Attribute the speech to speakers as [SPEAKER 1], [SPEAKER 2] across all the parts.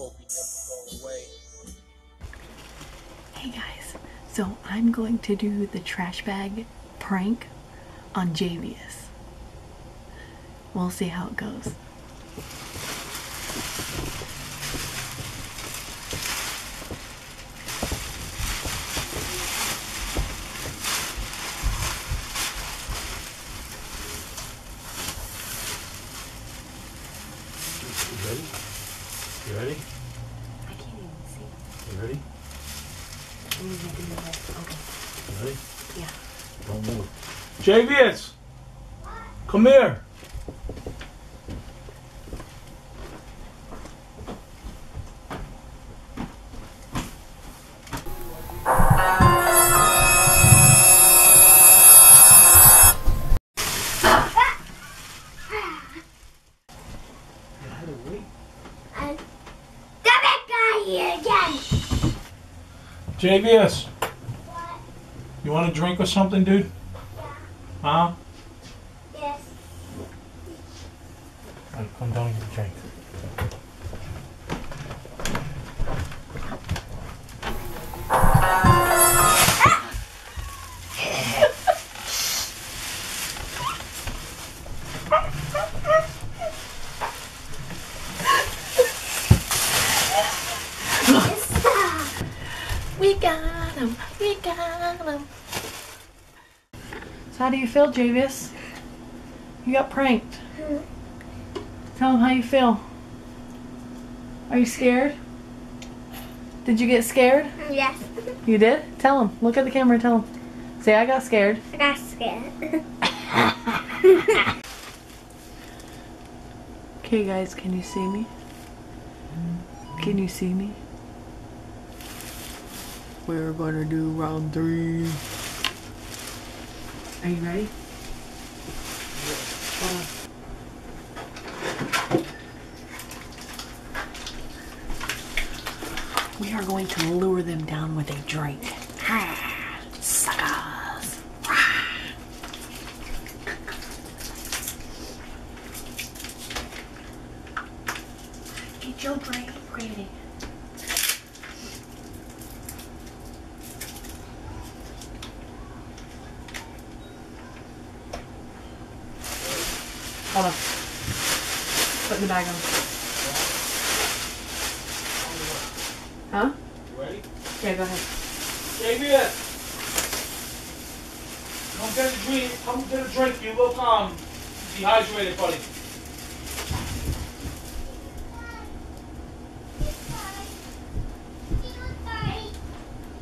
[SPEAKER 1] hope you never go away.
[SPEAKER 2] Hey guys, so I'm going to do the trash bag prank on Javius. We'll see how it goes.
[SPEAKER 3] You ready? You ready?
[SPEAKER 2] I can't even see.
[SPEAKER 3] You ready?
[SPEAKER 2] I'm gonna do this. Okay.
[SPEAKER 3] You ready?
[SPEAKER 2] Yeah.
[SPEAKER 3] Don't move. Javius! Come here!
[SPEAKER 4] And the big guy here again.
[SPEAKER 3] Javius!
[SPEAKER 4] What?
[SPEAKER 3] You want a drink or something, dude? Huh?
[SPEAKER 4] Yes.
[SPEAKER 3] Come down and get a drink.
[SPEAKER 2] How do you feel, Javis? You got pranked. Tell him how you feel. Are you scared? Did you get scared?
[SPEAKER 4] Yes.
[SPEAKER 2] You did? Tell him. Look at the camera and tell him. Say, I got scared.
[SPEAKER 4] I got scared.
[SPEAKER 2] Okay, guys, can you see me? Can you see me? We're gonna do round three. Are you ready? We are going to lure them down with a drink. Ah. Suckers. Get your drink ready. Hold on. Put in the bag on. Huh?
[SPEAKER 3] You ready?
[SPEAKER 2] Yeah, go ahead.
[SPEAKER 3] Javius! Come get a drink. Come get a drink. You look um dehydrated, buddy.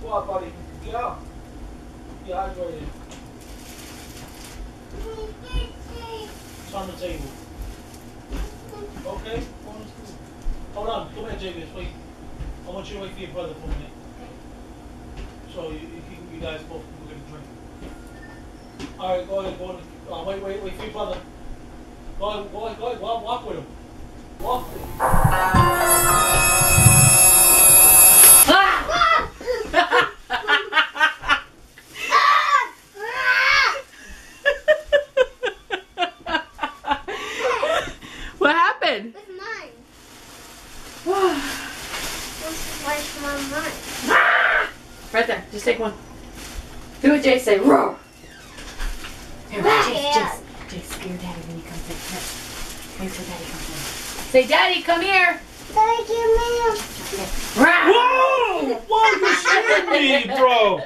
[SPEAKER 3] What, buddy? Yeah. Dehydrated. It's on the table. Okay? Hold on. Come here, Javius. Wait. I want you to wait for your brother for a minute. So you, you, you guys both can get a drink. All right, go ahead, go ahead. Uh, wait, wait, wait for your brother. Go ahead, go ahead, go ahead. Walk, walk with him. Walk with him.
[SPEAKER 2] What happened?
[SPEAKER 4] With mine. What's like my mine?
[SPEAKER 2] Right there. Just take one. Do what Jay say. Roar. Here, Jay, Jay. Jay, scare Daddy when he comes in. Here. Wait till Daddy comes in. Say, Daddy, come here.
[SPEAKER 4] Thank you, ma'am.
[SPEAKER 2] Roar.
[SPEAKER 3] Whoa! Whoa, you scared me, bro!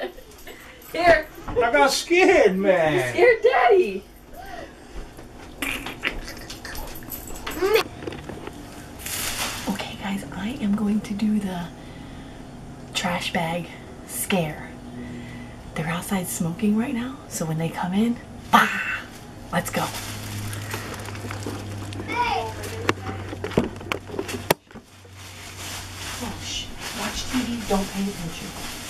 [SPEAKER 2] Here.
[SPEAKER 3] I got scared, man.
[SPEAKER 2] Scare Daddy. Okay, guys, I am going to do the trash bag scare. They're outside smoking right now, so when they come in, bah! Let's go. Oh, shh. Watch TV, don't pay attention.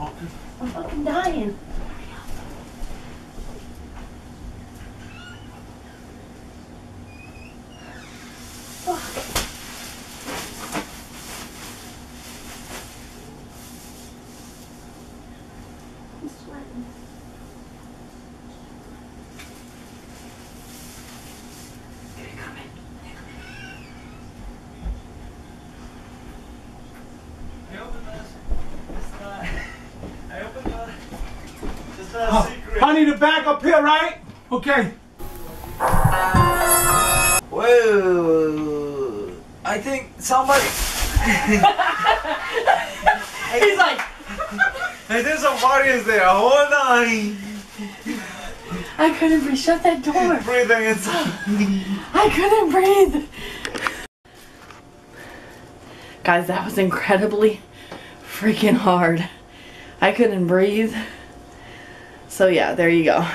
[SPEAKER 2] I'm fucking dying.
[SPEAKER 3] Back up here, right? Okay.
[SPEAKER 1] Whoa. I think somebody.
[SPEAKER 2] He's like,
[SPEAKER 1] I think somebody is there. Hold on.
[SPEAKER 2] I couldn't breathe. Shut that door.
[SPEAKER 1] Breathing inside.
[SPEAKER 2] I couldn't breathe. Guys, that was incredibly freaking hard. I couldn't breathe. So, yeah, there you go.